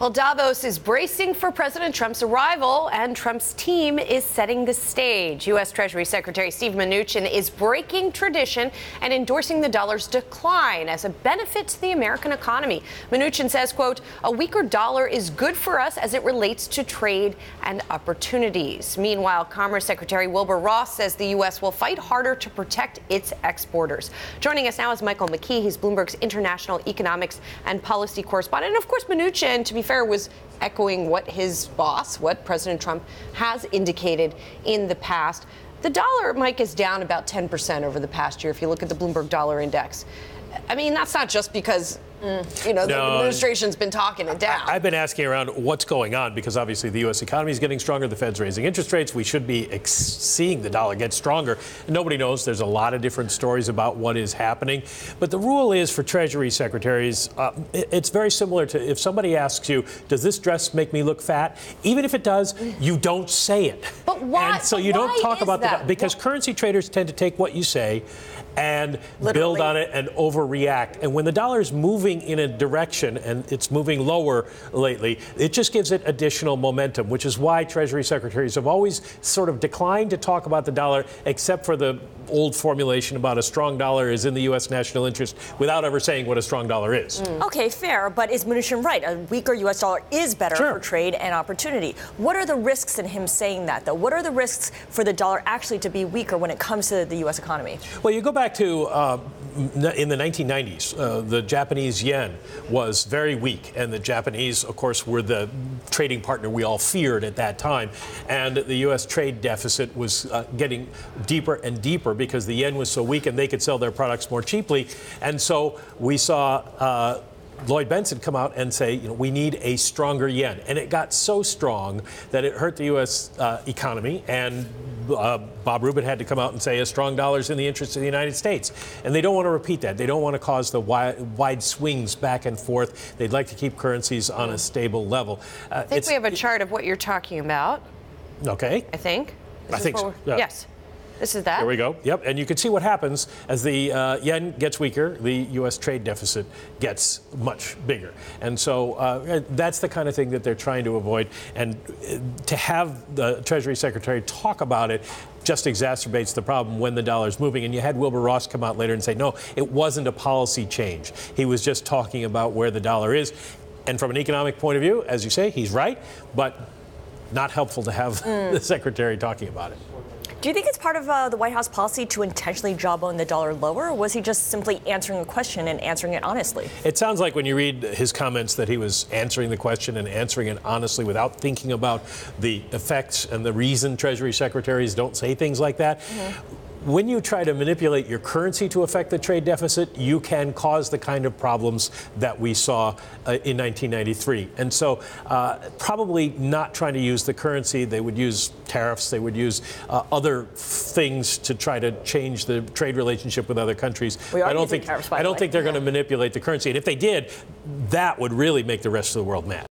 Well, Davos is bracing for President Trump's arrival, and Trump's team is setting the stage. U.S. Treasury Secretary Steve Mnuchin is breaking tradition and endorsing the dollar's decline as a benefit to the American economy. Mnuchin says, quote, a weaker dollar is good for us as it relates to trade and opportunities. Meanwhile, Commerce Secretary Wilbur Ross says the U.S. will fight harder to protect its exporters. Joining us now is Michael McKee. He's Bloomberg's international economics and policy correspondent. And of course, Mnuchin, to be fair, was echoing what his boss, what President Trump has indicated in the past. The dollar, Mike, is down about 10% over the past year if you look at the Bloomberg Dollar Index. I mean, that's not just because Mm. You know, the administration's been talking it down. I've been asking around what's going on because obviously the U.S. economy is getting stronger. The Fed's raising interest rates. We should be ex- seeing the dollar get stronger. Nobody knows. There's a lot of different stories about what is happening. But the rule is for Treasury secretaries, uh, it's very similar to if somebody asks you, does this dress make me look fat? Even if it does, you don't say it. But why? And so you don't talk about that? the because currency traders tend to take what you say and Literally. build on it and overreact. And when the dollar is moving in a direction and it's moving lower lately, it just gives it additional momentum, which is why Treasury secretaries have always sort of declined to talk about the dollar, except for the old formulation about a strong dollar is in the U.S. national interest without ever saying what a strong dollar is. Mm. Okay, fair. But is Mnuchin right? A weaker U.S. dollar is better sure. for trade and opportunity. What are the risks in him saying that, though? What are the risks for the dollar actually to be weaker when it comes to the U.S. economy? Well, you go back to uh, in the 1990s, uh, the Japanese yen was very weak, and the Japanese, of course, were the trading partner we all feared at that time. And the U.S. trade deficit was uh, getting deeper and deeper because the yen was so weak and they could sell their products more cheaply. And so we saw uh, Lloyd Bentsen come out and say, you know, we need a stronger yen. And it got so strong that it hurt the U.S. Uh, economy. And uh, Bob Rubin had to come out and say a strong dollar is in the interest of the United States. And they don't want to repeat that. They don't want to cause the wide, wide swings back and forth. They'd like to keep currencies on a stable level. Uh, I think we have a chart of what you're talking about. Okay. I think. This I think so. Yeah. Yes. This is that. There we go. Yep. And you can see what happens as the uh, yen gets weaker, the U.S. trade deficit gets much bigger. And so uh, that's the kind of thing that they're trying to avoid. And uh, to have the Treasury Secretary talk about it just exacerbates the problem when the dollar is moving. And you had Wilbur Ross come out later and say, no, it wasn't a policy change. He was just talking about where the dollar is. And from an economic point of view, as you say, he's right, but not helpful to have mm. the secretary talking about it. Do you think it's part of uh, the White House policy to intentionally jawbone the dollar lower, or was he just simply answering a question and answering it honestly? It sounds like when you read his comments that he was answering the question and answering it honestly without thinking about the effects and the reason Treasury secretaries don't say things like that. Mm-hmm when you try to manipulate your currency to affect the trade deficit, you can cause the kind of problems that we saw uh, in 1993. And so, uh, probably not trying to use the currency. They would use tariffs. They would use uh, other things to try to change the trade relationship with other countries. I don't think tariffs, I don't think they're yeah. going to manipulate the currency. And if they did, that would really make the rest of the world mad.